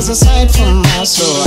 miles aside from my soul.